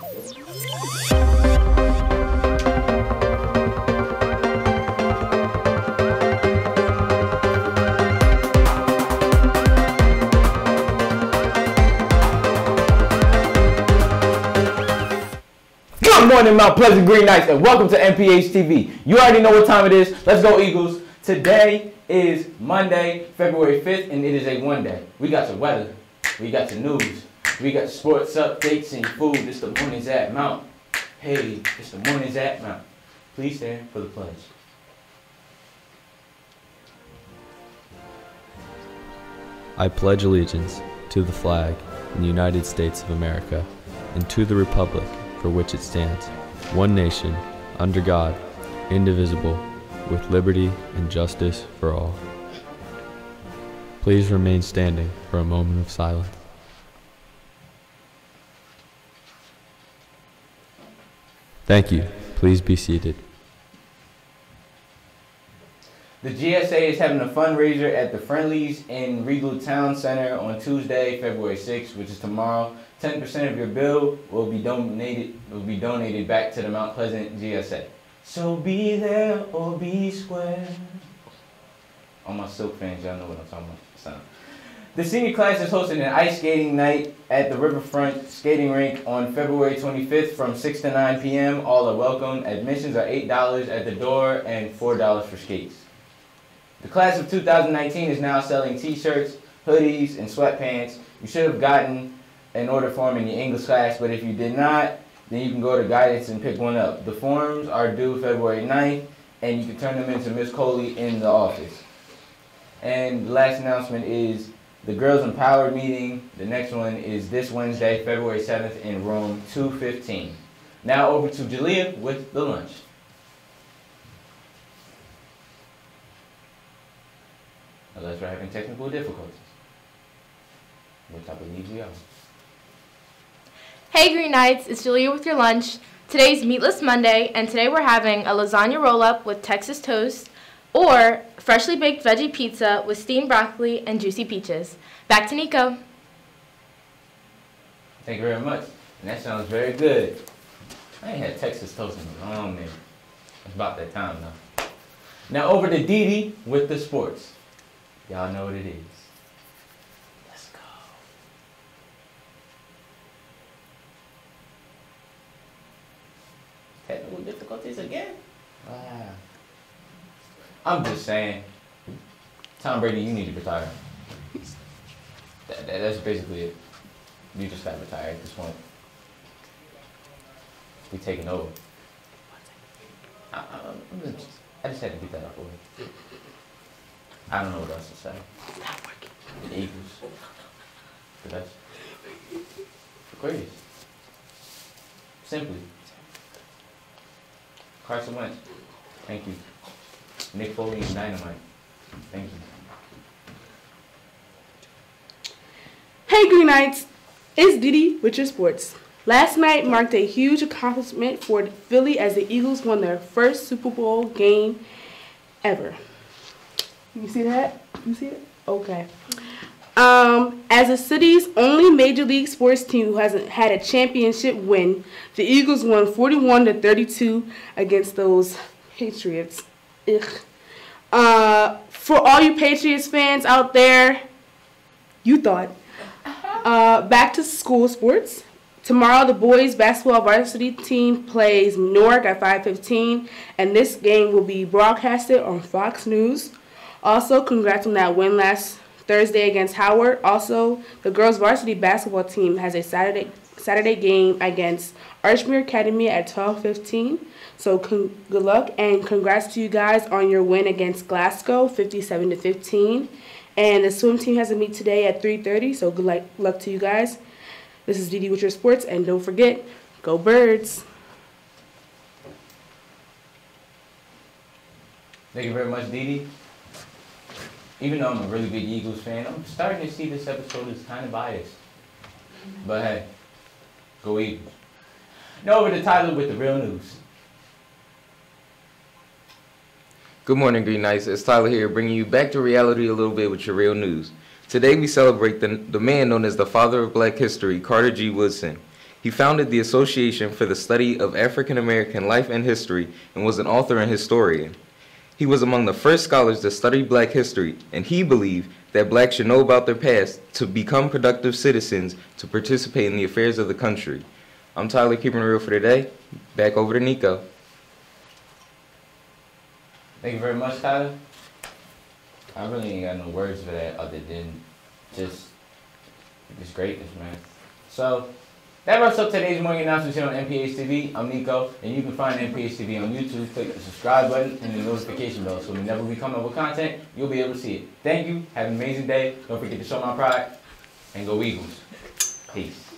Good morning, Mount Pleasant Green Knights, and welcome to MPH TV. You already know what time it is. Let's go, Eagles. Today is Monday, February 5th, and it is a one day. We got some weather, we got some news, we got sports updates and food. It's the morning's at Mount. Hey, it's the morning's at Mount. Please stand for the pledge. I pledge allegiance to the flag in the United States of America and to the republic for which it stands, one nation, under God, indivisible, with liberty and justice for all. Please remain standing for a moment of silence. Thank you. Please be seated. The GSA is having a fundraiser at the Friendlies in Regal Town Center on Tuesday, February 6th, which is tomorrow. 10% of your bill will be donated will be donated back to the Mount Pleasant GSA. So be there or be square. All my silk fans, y'all know what I'm talking about. The senior class is hosting an ice skating night at the Riverfront Skating Rink on February 25th from 6 to 9 p.m. All are welcome. Admissions are $8 at the door and $4 for skates. The class of 2019 is now selling t-shirts, hoodies, and sweatpants. You should have gotten an order form in your English class, but if you did not, then you can go to guidance and pick one up. The forms are due February 9th, and you can turn them into Miss Coley in the office. And the last announcement is the Girls Empowered meeting. The next one is this Wednesday, February 7th in room 215. Now over to Jalea with the lunch. Unless we're having technical difficulties. Which I believe we are. Hey Green Knights, it's Julia with your lunch. Today's Meatless Monday, and today we're having a lasagna roll up with Texas toast or freshly baked veggie pizza with steamed broccoli and juicy peaches. Back to Nico. Thank you very much. And that sounds very good. I ain't had Texas toast in a long minute. It's about that time now. Now over to Dee Dee with the sports. Y'all know what it is. Let's go. Technical difficulties again? Wow. I'm just saying, Tom Brady, you need to retire. That, that- that's basically it. You just got to retire at this point. We taking over. I, I, just, I just had to get that out of the way. I don't know what else to say. The Eagles. The best. The greatest. Simply. Carson Wentz. Thank you. Nick Foles and Dynamite. Thank you. Hey Green Knights, it's Didi with your sports. Last night marked a huge accomplishment for Philly as the Eagles won their first Super Bowl game ever. You see that? You see it? Okay. Um, as the city's only major league sports team who hasn't had a championship win, the Eagles won 41 to 32 against those Patriots. Ugh. Uh, for all you Patriots fans out there, you thought. Uh, back to school sports. Tomorrow, the boys basketball varsity team plays Newark at 5:15, and this game will be broadcasted on Fox News. Also, congrats on that win last Thursday against Howard. Also, the girls varsity basketball team has a Saturday Saturday game against Archmere Academy at 12:15. So, con- good luck and congrats to you guys on your win against Glasgow, 57 to 15. And the swim team has a meet today at 3:30. So, good luck, luck to you guys. This is Didi with your sports, and don't forget, go birds. Thank you very much, Dee. Even though I'm a really big Eagles fan, I'm starting to see this episode is kind of biased. But hey, go Eagles. Now over to Tyler with the real news. Good morning, Green Knights. It's Tyler here, bringing you back to reality a little bit with your real news. Today we celebrate the, the man known as the father of black history, Carter G. Woodson. He founded the Association for the Study of African American Life and History and was an author and historian. He was among the first scholars to study black history, and he believed that blacks should know about their past to become productive citizens to participate in the affairs of the country. I'm Tyler, keeping it real for today. Back over to Nico. Thank you very much, Tyler. I really ain't got no words for that other than just just greatness, man. So that wraps up today's morning announcements here on MPH TV. I'm Nico, and you can find MPH TV on YouTube. Click the subscribe button and the notification bell, so whenever we come up with content, you'll be able to see it. Thank you. Have an amazing day. Don't forget to show my pride, and go Eagles. Peace.